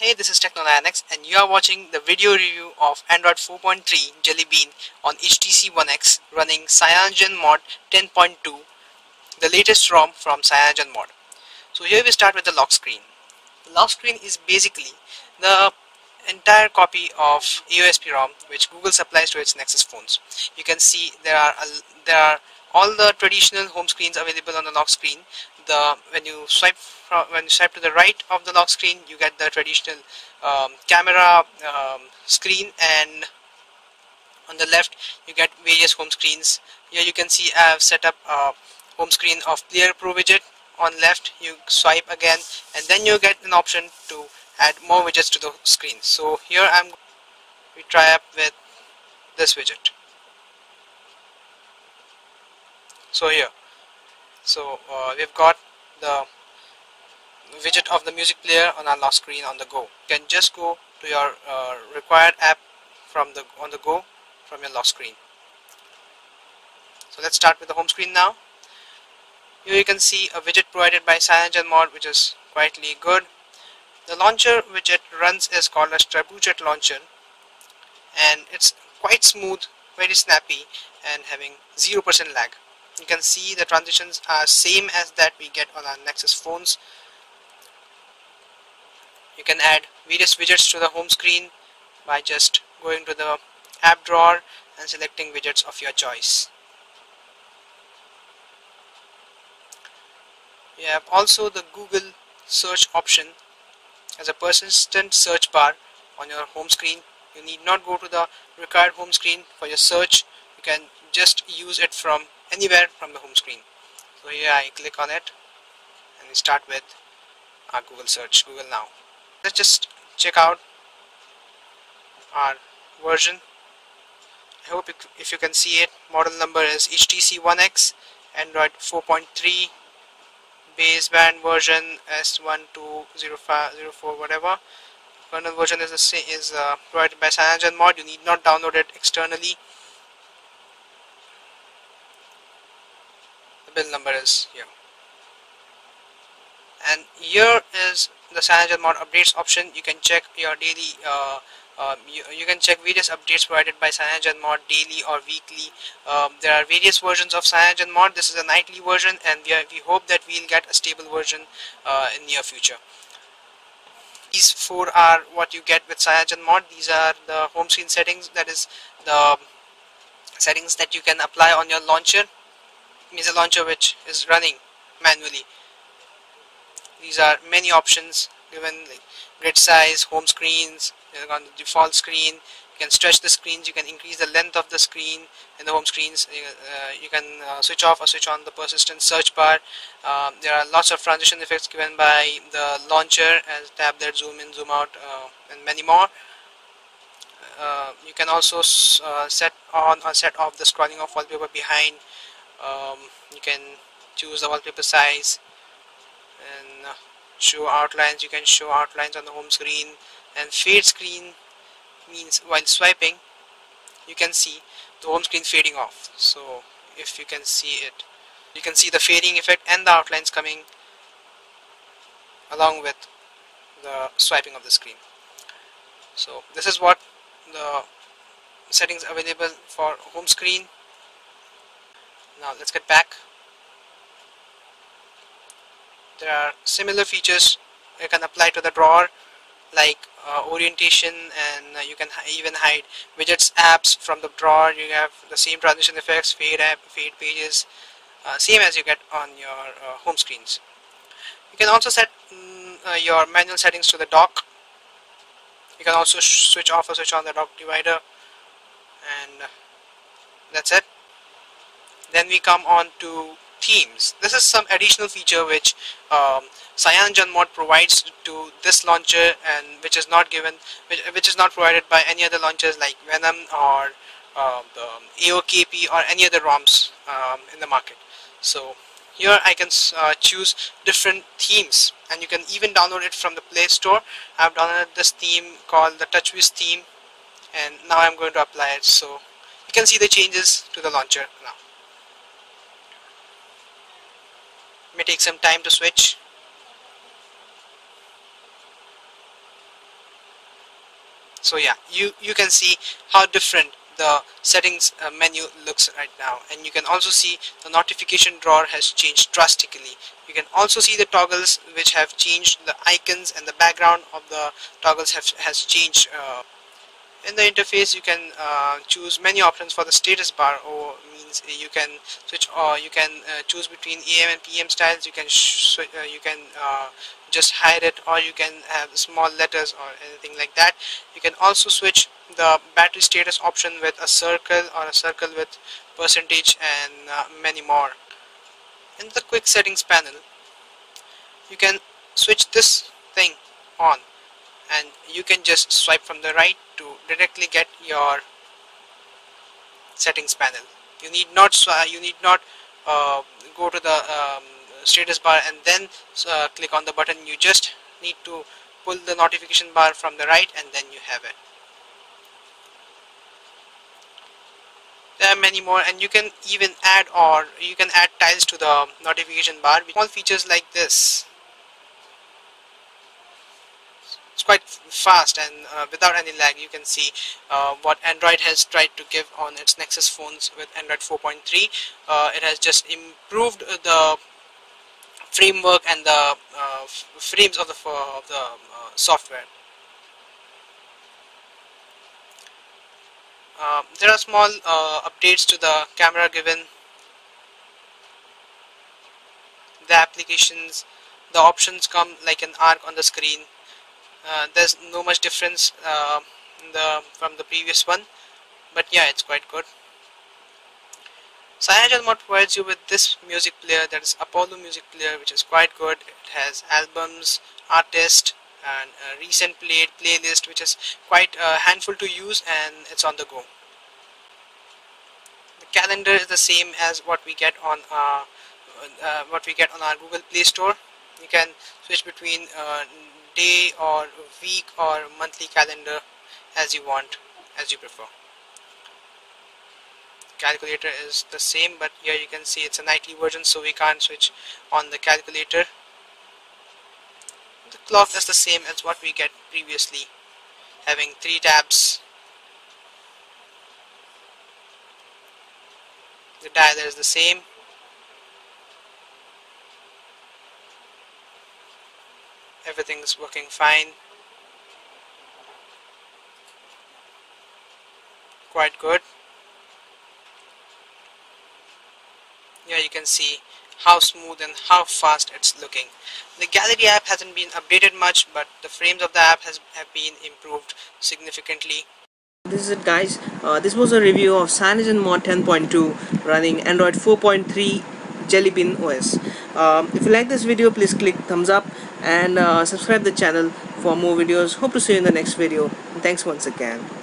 Hey, this is TechnoLionX and you are watching the video review of Android 4.3 Jelly Bean on HTC One X running CyanogenMod 10.2, the latest ROM from CyanogenMod. So here we start with the lock screen. The lock screen is basically the entire copy of AOSP ROM which Google supplies to its Nexus phones. You can see there are there are all the traditional home screens available on the lock screen. The when you swipe from, when you swipe to the right of the lock screen you get the traditional um, camera um, screen and on the left you get various home screens. Here you can see I have set up a home screen of Player Pro widget. On left you swipe again and then you get an option to add more widgets to the screen. So here I'm we try up with this widget so here so uh, we've got the widget of the music player on our lock screen on the go. You can just go to your uh, required app from the on the go from your lock screen. So let's start with the home screen now. Here you can see a widget provided by CyanogenMod which is quietly good. The launcher widget runs is called as Trebuchet launcher and it's quite smooth very snappy and having 0% lag you can see the transitions are same as that we get on our Nexus phones. You can add various widgets to the home screen by just going to the app drawer and selecting widgets of your choice. You have also the Google search option. As a persistent search bar on your home screen you need not go to the required home screen for your search. You can just use it from anywhere from the home screen. So here I click on it and we start with our Google search Google now. Let's just check out our version. I hope if you can see it model number is HTC One X Android 4.3 baseband version S120504 whatever. Kernel version is the same is uh, provided by CyanogenMod you need not download it externally build number is here and here is the CyanogenMod updates option you can check your daily uh, um, you, you, can check various updates provided by CyanogenMod daily or weekly. Um, there are various versions of CyanogenMod. This is a nightly version and we, are, we hope that we'll get a stable version uh, in near future. These four are what you get with CyanogenMod. These are the home screen settings that is the settings that you can apply on your launcher means a launcher which is running manually. These are many options given like grid size home screens on the default screen. You can stretch the screens you can increase the length of the screen. In the home screens uh, you can uh, switch off or switch on the persistent search bar. Um, there are lots of transition effects given by the launcher as tablet zoom in zoom out uh, and many more. Uh, you can also uh, set on or set off the scrolling of wallpaper behind um, you can choose the wallpaper size and uh, show outlines. You can show outlines on the home screen. And fade screen means while swiping you can see the home screen fading off. So if you can see it you can see the fading effect and the outlines coming along with the swiping of the screen. So this is what the settings available for home screen now let's get back. There are similar features you can apply to the drawer like uh, orientation and uh, you can even hide widgets apps from the drawer. You have the same transition effects fade app fade pages uh, same as you get on your uh, home screens. You can also set mm, uh, your manual settings to the dock. You can also switch off or switch on the dock divider. And uh, that's it then we come on to themes. This is some additional feature which um, provides to this launcher and which is not given which, which is not provided by any other launchers like Venom or uh, the AOKP or any other ROMs um, in the market. So here I can uh, choose different themes and you can even download it from the Play Store. I've downloaded this theme called the TouchWiz theme and now I'm going to apply it. So you can see the changes to the launcher now may take some time to switch. So yeah you you can see how different the settings uh, menu looks right now. And you can also see the notification drawer has changed drastically. You can also see the toggles which have changed the icons and the background of the toggles have has changed uh, in the interface. You can uh, choose many options for the status bar or means you can switch or you can uh, choose between AM and PM styles. You can uh, you can uh, just hide it or you can have small letters or anything like that. You can also switch the battery status option with a circle or a circle with percentage and uh, many more. In the quick settings panel you can switch this thing on and you can just swipe from the right to directly get your settings panel you need not you need not uh, go to the um, status bar and then uh, click on the button. You just need to pull the notification bar from the right and then you have it. There are many more and you can even add or you can add tiles to the notification bar small features like this it's quite fast and uh, without any lag you can see uh, what Android has tried to give on its Nexus phones with Android 4.3 uh, it has just improved the framework and the uh, frames of the, of the uh, software. Uh, there are small updates to the camera given. The applications the options come like an arc on the screen there's no much difference uh, the from the previous one but yeah it's quite good. CyanogenMod provides you with this music player that is Apollo music player which is quite good. It has albums artist and a recent played playlist which is quite a uh, handful to use and it's on the go. The calendar is the same as what we get on uh, uh, what we get on our Google Play Store. You can switch between uh, day or week or monthly calendar as you want as you prefer. Calculator is the same but here you can see it's a nightly version so we can't switch on the calculator. The clock is the same as what we get previously having three tabs. The dialer is the same everything's working fine. Quite good. Yeah you can see how smooth and how fast it's looking. The gallery app hasn't been updated much but the frames of the app has have been improved significantly. This is it guys. Uh, this was a review of CyanogenMod 10.2 running Android 4.3 Jelly Bean OS um, if you like this video please click thumbs up and uh, subscribe the channel for more videos. Hope to see you in the next video. Thanks once again